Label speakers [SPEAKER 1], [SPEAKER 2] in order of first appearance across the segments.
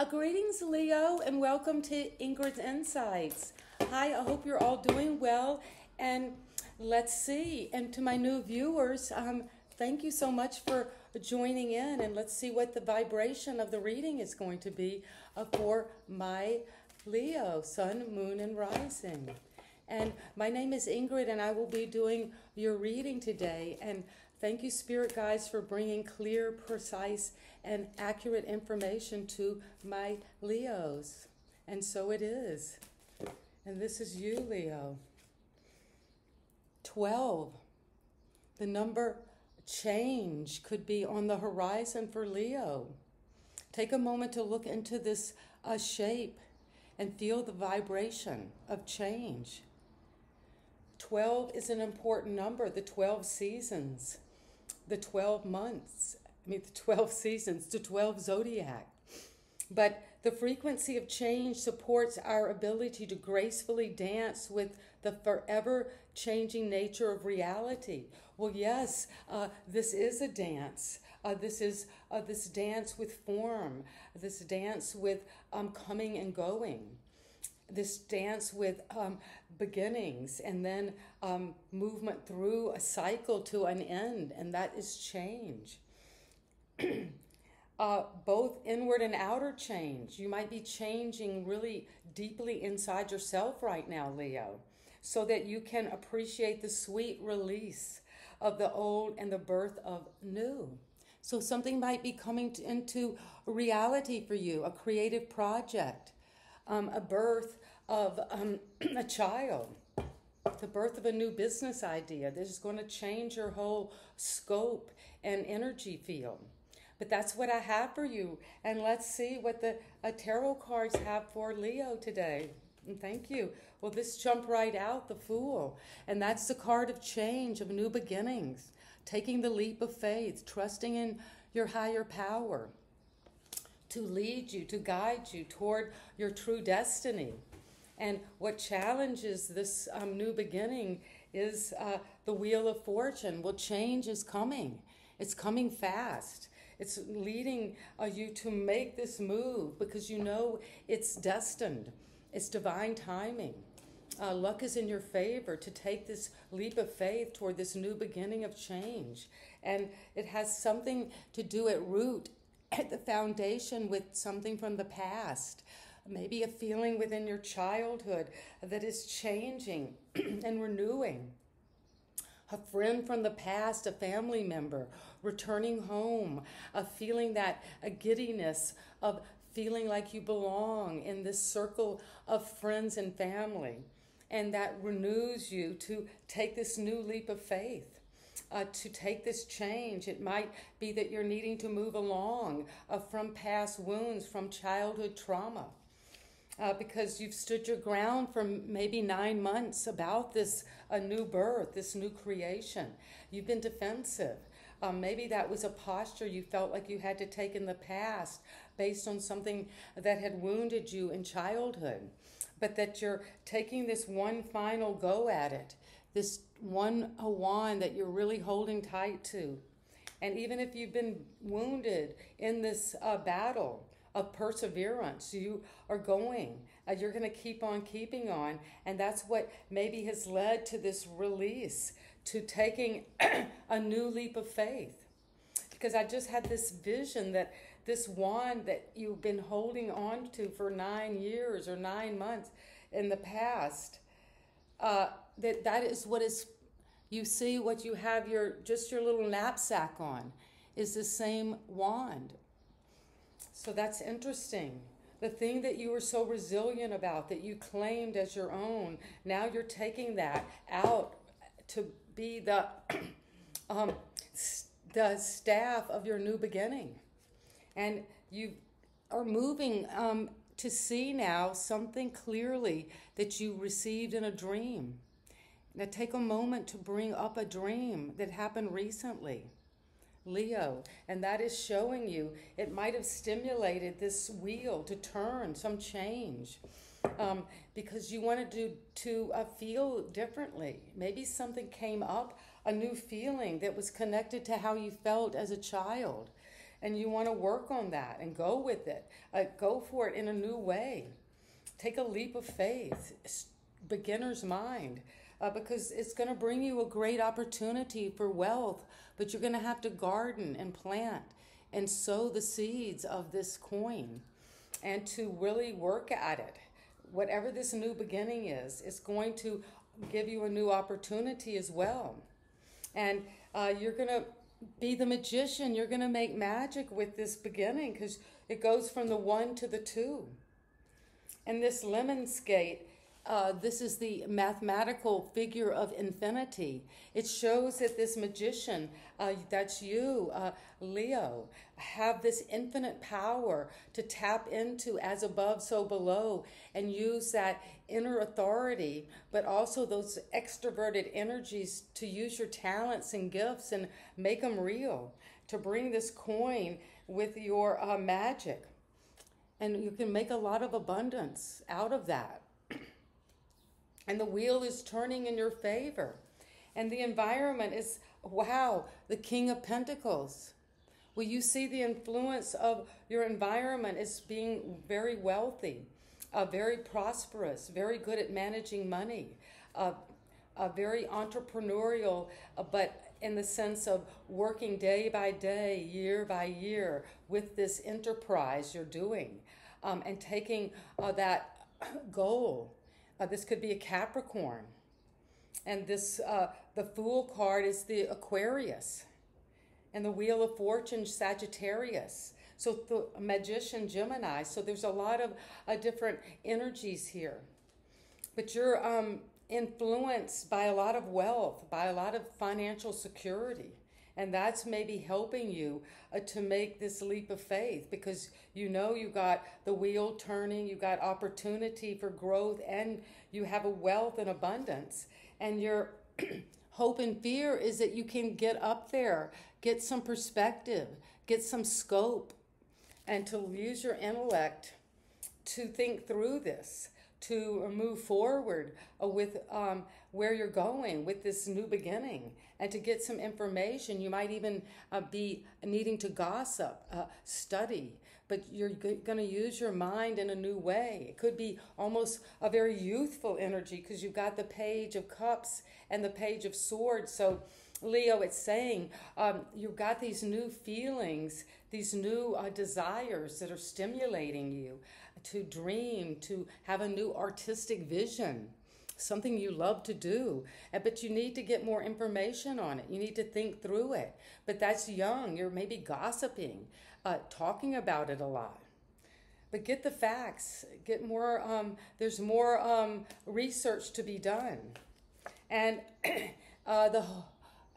[SPEAKER 1] Uh, greetings, Leo, and welcome to Ingrid's Insights. Hi, I hope you're all doing well. And let's see, and to my new viewers, um, thank you so much for joining in. And let's see what the vibration of the reading is going to be uh, for my Leo, Sun, Moon, and Rising. And my name is Ingrid, and I will be doing your reading today. And thank you, Spirit Guides, for bringing clear, precise, and accurate information to my Leos. And so it is. And this is you, Leo. 12. The number change could be on the horizon for Leo. Take a moment to look into this uh, shape and feel the vibration of change. 12 is an important number, the 12 seasons, the 12 months, I mean, the 12 seasons, the 12 zodiac. But the frequency of change supports our ability to gracefully dance with the forever changing nature of reality. Well, yes, uh, this is a dance. Uh, this is uh, this dance with form, this dance with um, coming and going, this dance with um, beginnings and then um, movement through a cycle to an end, and that is change. uh, both inward and outer change. You might be changing really deeply inside yourself right now, Leo, so that you can appreciate the sweet release of the old and the birth of new. So something might be coming to, into reality for you, a creative project, um, a birth of um, a child, the birth of a new business idea. This is going to change your whole scope and energy field. But that's what I have for you. And let's see what the uh, tarot cards have for Leo today. Thank you. Well, this jumped right out, the Fool. And that's the card of change, of new beginnings, taking the leap of faith, trusting in your higher power to lead you, to guide you toward your true destiny. And what challenges this um, new beginning is uh, the wheel of fortune. Well, change is coming, it's coming fast. It's leading uh, you to make this move because you know it's destined, it's divine timing. Uh, luck is in your favor to take this leap of faith toward this new beginning of change. And it has something to do at root, at the foundation, with something from the past. Maybe a feeling within your childhood that is changing and renewing a friend from the past, a family member, returning home, a feeling that a giddiness of feeling like you belong in this circle of friends and family. And that renews you to take this new leap of faith. Uh, to take this change. It might be that you're needing to move along uh, from past wounds, from childhood trauma uh, because you've stood your ground for maybe nine months about this a new birth, this new creation. You've been defensive. Um, maybe that was a posture you felt like you had to take in the past based on something that had wounded you in childhood, but that you're taking this one final go at it, this one wand that you're really holding tight to. And even if you've been wounded in this uh, battle, of perseverance. You are going. Uh, you're going to keep on keeping on. And that's what maybe has led to this release, to taking a new leap of faith. Because I just had this vision that this wand that you've been holding on to for nine years or nine months in the past, uh, that that is what is, you see what you have your, just your little knapsack on, is the same wand so that's interesting. The thing that you were so resilient about, that you claimed as your own, now you're taking that out to be the um, the staff of your new beginning, and you are moving um, to see now something clearly that you received in a dream. Now take a moment to bring up a dream that happened recently. Leo, and that is showing you it might have stimulated this wheel to turn, some change, um, because you wanted to to uh, feel differently. Maybe something came up, a new feeling that was connected to how you felt as a child, and you want to work on that and go with it. Uh, go for it in a new way. Take a leap of faith, beginner's mind, uh, because it's going to bring you a great opportunity for wealth, but you're going to have to garden and plant and sow the seeds of this coin and to really work at it. Whatever this new beginning is, it's going to give you a new opportunity as well. And uh, you're going to be the magician. You're going to make magic with this beginning because it goes from the one to the two. And this lemniscate, uh, this is the mathematical figure of infinity. It shows that this magician, uh, that's you, uh, Leo, have this infinite power to tap into as above, so below, and use that inner authority, but also those extroverted energies to use your talents and gifts and make them real, to bring this coin with your uh, magic. And you can make a lot of abundance out of that. and the wheel is turning in your favor. And the environment is wow, the King of Pentacles. Well, you see the influence of your environment as being very wealthy uh, very prosperous, very good at managing money, uh, uh, very entrepreneurial, uh, but in the sense of working day by day, year by year with this enterprise you're doing um, and taking uh, that goal. Uh, this could be a Capricorn. And this, the Fool card is the Aquarius. And the Wheel of Fortune, Sagittarius. So the magician Gemini. So there's a lot of uh, different energies here. But you're um, influenced by a lot of wealth, by a lot of financial security. And that's maybe helping you uh, to make this leap of faith because you know you got the wheel turning, you got opportunity for growth, and you have a wealth and abundance. And your hope and fear is that you can get up there, get some perspective, get some scope, and to use your intellect to think through this, to move forward uh, with um, where you're going with this new beginning, and to get some information. You might even uh, be needing to gossip, uh, study, but you're g- going to use your mind in a new way. It could be almost a very youthful energy because you've got the page of cups and the page of swords. So, Leo, it's saying um, you've got these new feelings these new uh, desires that are stimulating you to dream, to have a new artistic vision, something you love to do. But you need to get more information on it. You need to think through it. But that's young. You're maybe gossiping, uh, talking about it a lot. But get the facts. Get more. Um, there's more um, research to be done, and uh, the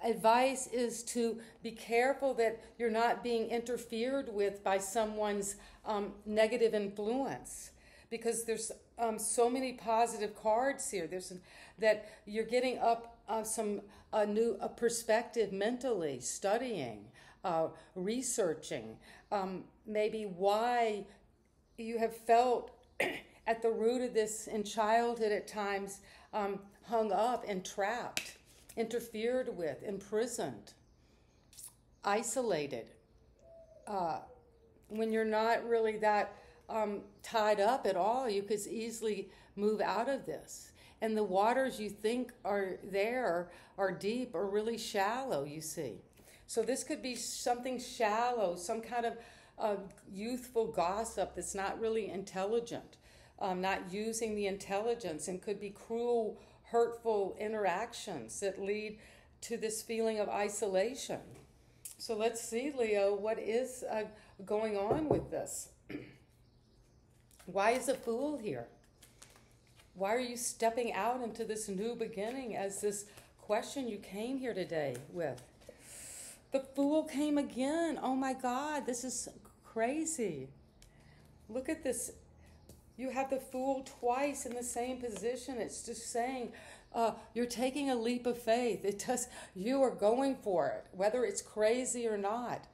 [SPEAKER 1] advice is to be careful that you're not being interfered with by someone's um, negative influence. Because there's um, so many positive cards here. There's that you're getting up uh, some a new a perspective mentally studying uh, researching. Um, maybe why you have felt at the root of this in childhood at times um, hung up and trapped interfered with, imprisoned, isolated. Uh, when you're not really that um, tied up at all, you could easily move out of this. And the waters you think are there are deep or really shallow, you see. So this could be something shallow, some kind of uh, youthful gossip that's not really intelligent, um, not using the intelligence, and could be cruel hurtful interactions that lead to this feeling of isolation. So let's see, Leo, what is uh, going on with this? Why is a fool here? Why are you stepping out into this new beginning as this question you came here today with? The fool came again. Oh my God, this is crazy. Look at this you have the fool twice in the same position. It's just saying uh, you're taking a leap of faith. It does. You are going for it, whether it's crazy or not.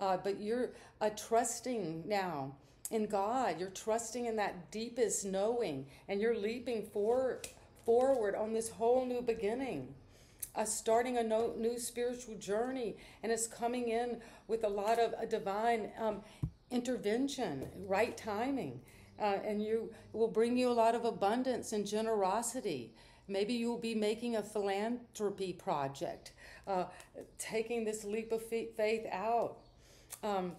[SPEAKER 1] Uh, but you're uh, trusting now in God. You're trusting in that deepest knowing, and you're leaping for, forward on this whole new beginning. uh, starting a no, new spiritual journey, and it's coming in with a lot of a divine um, intervention, right timing. Uh, and you will bring you a lot of abundance and generosity. Maybe you will be making a philanthropy project, uh, taking this leap of faith out. Um,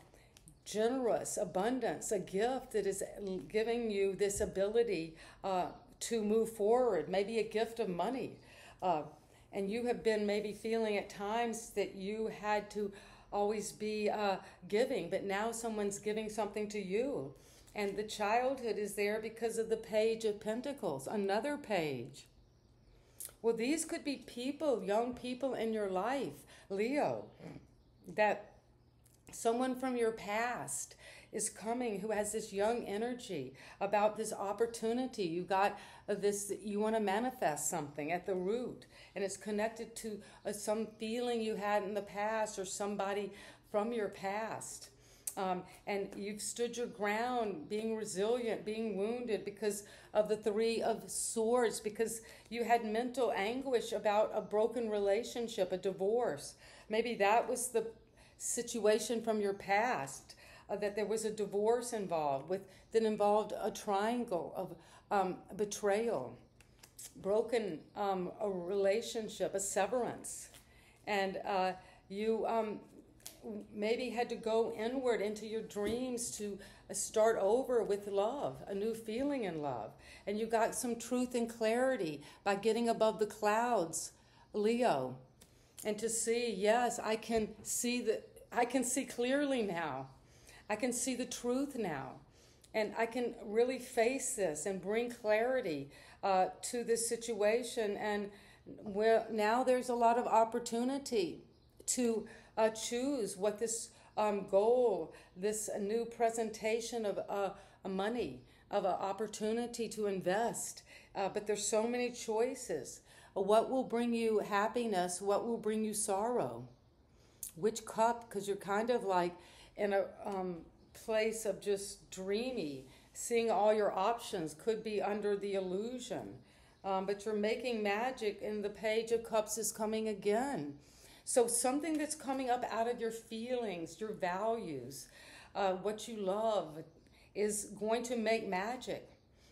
[SPEAKER 1] generous, abundance, a gift that is giving you this ability uh, to move forward, maybe a gift of money. Uh, and you have been maybe feeling at times that you had to always be uh, giving, but now someone's giving something to you. And the childhood is there because of the page of Pentacles, another page. Well, these could be people, young people in your life, Leo, that someone from your past is coming who has this young energy about this opportunity. You got this, you want to manifest something at the root, and it's connected to uh, some feeling you had in the past or somebody from your past. Um, and you've stood your ground, being resilient, being wounded because of the Three of Swords, because you had mental anguish about a broken relationship, a divorce. Maybe that was the situation from your past uh, that there was a divorce involved with that involved a triangle of um, betrayal, broken um, a relationship, a severance, and uh, you um, maybe had to go inward into your dreams to start over with love, a new feeling in love, and you got some truth and clarity by getting above the clouds, Leo, and to see yes, I can see that I can see clearly now I can see the truth now. And I can really face this and bring clarity uh, to this situation. And where now there's a lot of opportunity to uh, choose what this um, goal, this new presentation of uh, money, of an opportunity to invest. Uh, but there's so many choices. What will bring you happiness? What will bring you sorrow? Which cup? Because you're kind of like in a um, place of just dreamy, seeing all your options could be under the illusion. Um, but you're making magic, and the Page of Cups is coming again. So, something that's coming up out of your feelings, your values, uh, what you love, is going to make magic.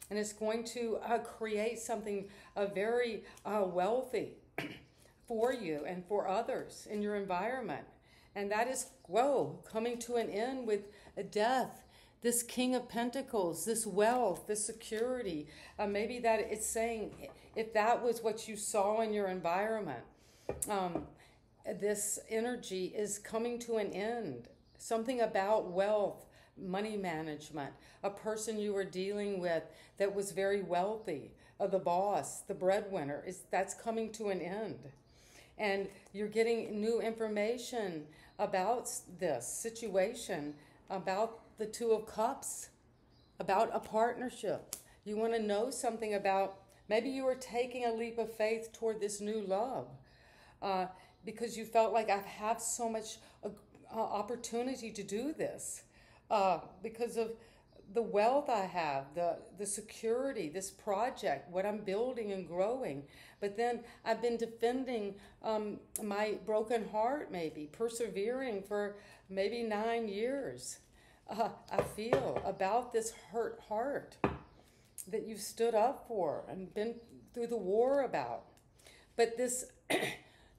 [SPEAKER 1] And it's going to uh, create something uh, very uh, wealthy for you and for others in your environment. And that is, whoa, coming to an end with a death. This King of Pentacles, this wealth, this security. Uh, maybe that it's saying if that was what you saw in your environment, um, this energy is coming to an end. Something about wealth, money management, a person you were dealing with that was very wealthy, uh, the boss, the breadwinner, is that's coming to an end. And you're getting new information about this situation, about the Two of Cups, about a partnership. You want to know something about maybe you are taking a leap of faith toward this new love uh, because you felt like I have had so much uh, uh, opportunity to do this uh, because of the wealth I have, the, the security, this project, what I'm building and growing. But then I've been defending um, my broken heart, maybe, persevering for maybe nine years. Uh, I feel about this hurt heart that you've stood up for and been through the war about. But this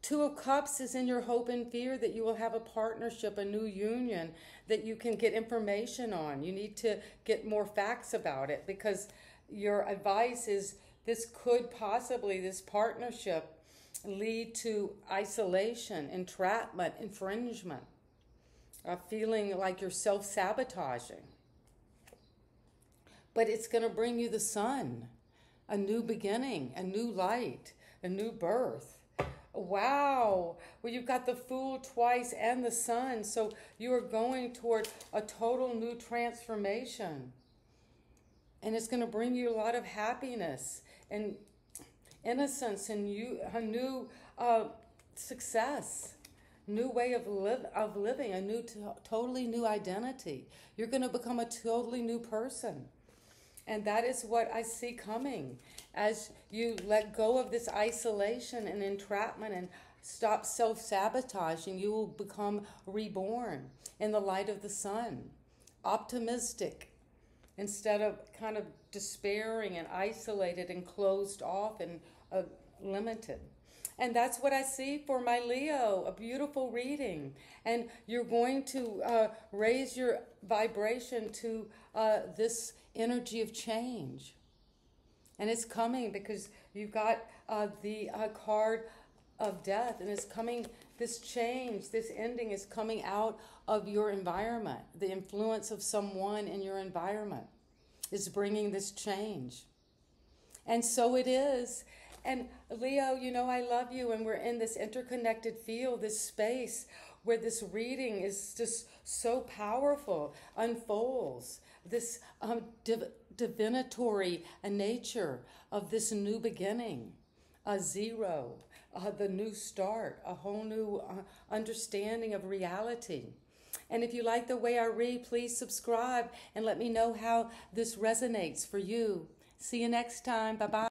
[SPEAKER 1] Two of Cups is in your hope and fear that you will have a partnership, a new union that you can get information on. You need to get more facts about it because your advice is this could possibly, this partnership, lead to isolation, entrapment, infringement, a feeling like you're self sabotaging. But it's going to bring you the sun, a new beginning, a new light, a new birth. Wow. Well, you've got the Fool twice and the Sun. So you are going toward a total new transformation. And it's going to bring you a lot of happiness and innocence and you, a new uh, success, new way of, live, of living, a new, t- totally new identity. You're going to become a totally new person. And that is what I see coming as you let go of this isolation and entrapment and stop self sabotaging. You will become reborn in the light of the sun, optimistic, instead of kind of despairing and isolated and closed off and uh, limited. And that's what I see for my Leo a beautiful reading. And you're going to uh, raise your vibration to uh, this energy of change. And it's coming because you've got uh, the uh, card of death, and it's coming. This change, this ending is coming out of your environment. The influence of someone in your environment is bringing this change. And so it is. And Leo, you know, I love you, and we're in this interconnected field, this space where this reading is just so powerful, unfolds this um, div- divinatory nature of this new beginning, a zero, uh, the new start, a whole new uh, understanding of reality. And if you like the way I read, please subscribe and let me know how this resonates for you. See you next time. Bye bye.